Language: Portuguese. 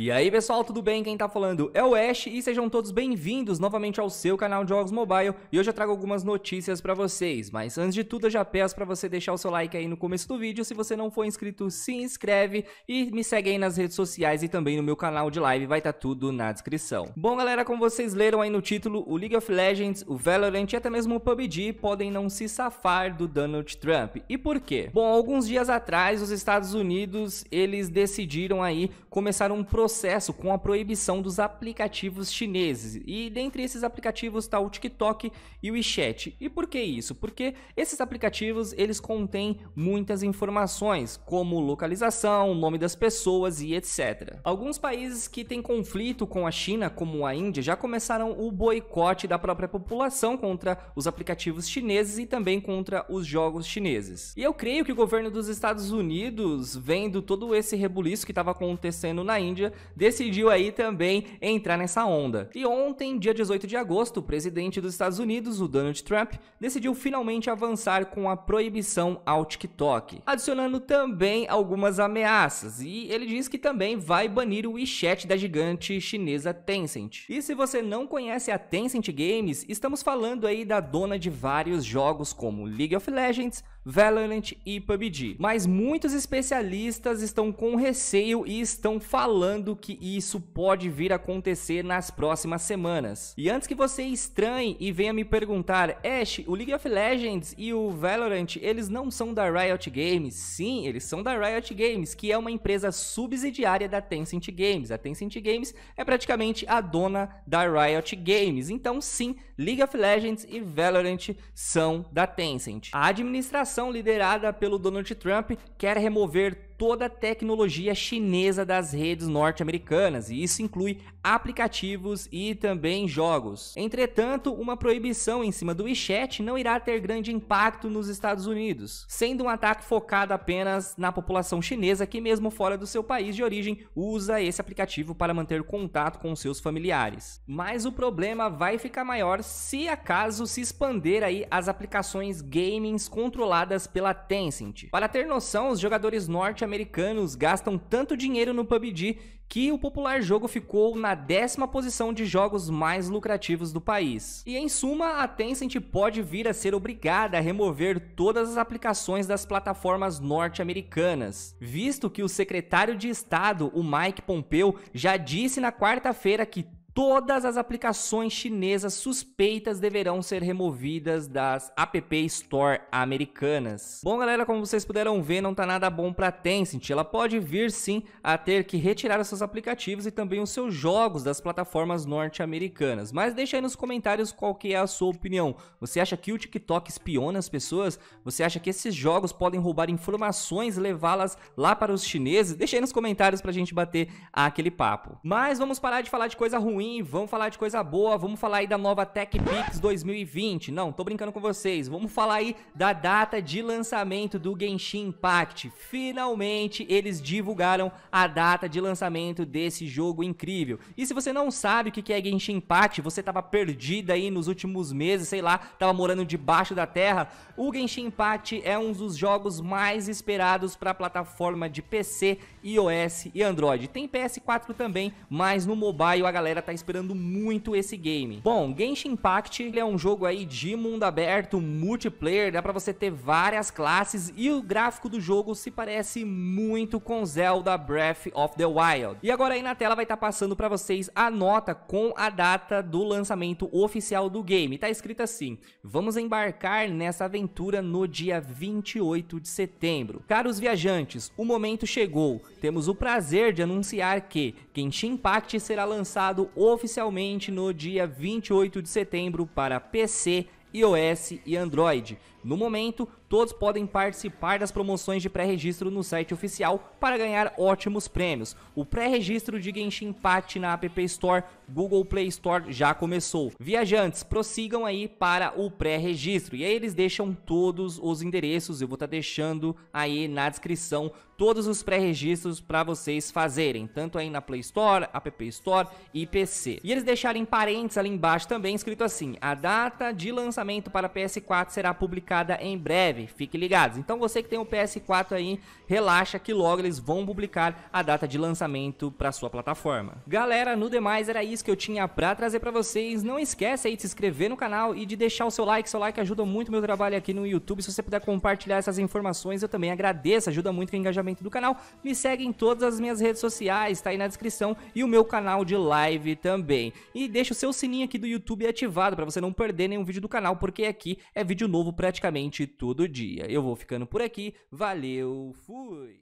E aí pessoal, tudo bem? Quem tá falando é o Ash e sejam todos bem-vindos novamente ao seu canal de jogos mobile e hoje eu trago algumas notícias pra vocês, mas antes de tudo eu já peço pra você deixar o seu like aí no começo do vídeo, se você não for inscrito se inscreve e me segue aí nas redes sociais e também no meu canal de live, vai estar tá tudo na descrição. Bom galera, como vocês leram aí no título, o League of Legends, o Valorant e até mesmo o PUBG podem não se safar do Donald Trump. E por quê? Bom, alguns dias atrás os Estados Unidos, eles decidiram aí começar um processo processo com a proibição dos aplicativos chineses. E dentre esses aplicativos está o TikTok e o WeChat. E por que isso? Porque esses aplicativos eles contêm muitas informações, como localização, nome das pessoas e etc. Alguns países que têm conflito com a China, como a Índia, já começaram o boicote da própria população contra os aplicativos chineses e também contra os jogos chineses. E eu creio que o governo dos Estados Unidos, vendo todo esse rebuliço que estava acontecendo na Índia, decidiu aí também entrar nessa onda. E ontem, dia 18 de agosto, o presidente dos Estados Unidos, o Donald Trump, decidiu finalmente avançar com a proibição ao TikTok, adicionando também algumas ameaças. E ele diz que também vai banir o WeChat da gigante chinesa Tencent. E se você não conhece a Tencent Games, estamos falando aí da dona de vários jogos como League of Legends, Valorant e PUBG. Mas muitos especialistas estão com receio e estão falando que isso pode vir a acontecer nas próximas semanas. E antes que você estranhe e venha me perguntar, Ash, o League of Legends e o Valorant, eles não são da Riot Games? Sim, eles são da Riot Games, que é uma empresa subsidiária da Tencent Games. A Tencent Games é praticamente a dona da Riot Games. Então sim, League of Legends e Valorant são da Tencent. A administração administração liderada pelo Donald Trump quer remover toda a tecnologia chinesa das redes norte-americanas, e isso inclui aplicativos e também jogos. Entretanto, uma proibição em cima do WeChat não irá ter grande impacto nos Estados Unidos, sendo um ataque focado apenas na população chinesa que mesmo fora do seu país de origem usa esse aplicativo para manter contato com seus familiares. Mas o problema vai ficar maior se acaso se expandir aí as aplicações gamings controladas pela Tencent. Para ter noção, os jogadores norte americanos gastam tanto dinheiro no PUBG que o popular jogo ficou na décima posição de jogos mais lucrativos do país. E em suma, a Tencent pode vir a ser obrigada a remover todas as aplicações das plataformas norte-americanas, visto que o secretário de Estado, o Mike Pompeo, já disse na quarta-feira que Todas as aplicações chinesas suspeitas deverão ser removidas das App Store americanas. Bom, galera, como vocês puderam ver, não tá nada bom para Tencent. Ela pode vir sim a ter que retirar os seus aplicativos e também os seus jogos das plataformas norte-americanas. Mas deixa aí nos comentários qual que é a sua opinião. Você acha que o TikTok espiona as pessoas? Você acha que esses jogos podem roubar informações e levá-las lá para os chineses? Deixa aí nos comentários pra gente bater aquele papo. Mas vamos parar de falar de coisa ruim ruim, vamos falar de coisa boa, vamos falar aí da nova TechPix 2020. Não, tô brincando com vocês. Vamos falar aí da data de lançamento do Genshin Impact. Finalmente eles divulgaram a data de lançamento desse jogo incrível. E se você não sabe o que é Genshin Impact, você tava perdido aí nos últimos meses, sei lá, tava morando debaixo da terra, o Genshin Impact é um dos jogos mais esperados para a plataforma de PC, iOS e Android. Tem PS4 também, mas no mobile a galera tá tá esperando muito esse game. Bom, Genshin Impact é um jogo aí de mundo aberto, multiplayer, dá pra você ter várias classes e o gráfico do jogo se parece muito com Zelda Breath of the Wild. E agora aí na tela vai estar tá passando para vocês a nota com a data do lançamento oficial do game. Tá escrito assim: "Vamos embarcar nessa aventura no dia 28 de setembro. Caros viajantes, o momento chegou. Temos o prazer de anunciar que Genshin Impact será lançado oficialmente no dia 28 de setembro para PC, iOS e Android. No momento, todos podem participar das promoções de pré-registro no site oficial para ganhar ótimos prêmios. O pré-registro de Genshin Impact na App Store, Google Play Store já começou. Viajantes, prossigam aí para o pré-registro. E aí eles deixam todos os endereços, eu vou estar tá deixando aí na descrição todos os pré-registros para vocês fazerem, tanto aí na Play Store, App Store e PC. E eles deixaram em parênteses ali embaixo também escrito assim: a data de lançamento para PS4 será publicada publicada em breve, fiquem ligados. Então você que tem o PS4 aí, relaxa que logo eles vão publicar a data de lançamento para sua plataforma. Galera, no demais era isso que eu tinha para trazer para vocês. Não esquece aí de se inscrever no canal e de deixar o seu like, seu like ajuda muito meu trabalho aqui no YouTube. Se você puder compartilhar essas informações, eu também agradeço, ajuda muito o engajamento do canal. Me segue em todas as minhas redes sociais, tá aí na descrição e o meu canal de live também. E deixa o seu sininho aqui do YouTube ativado para você não perder nenhum vídeo do canal, porque aqui é vídeo novo praticamente todo dia. Eu vou ficando por aqui, valeu, fui!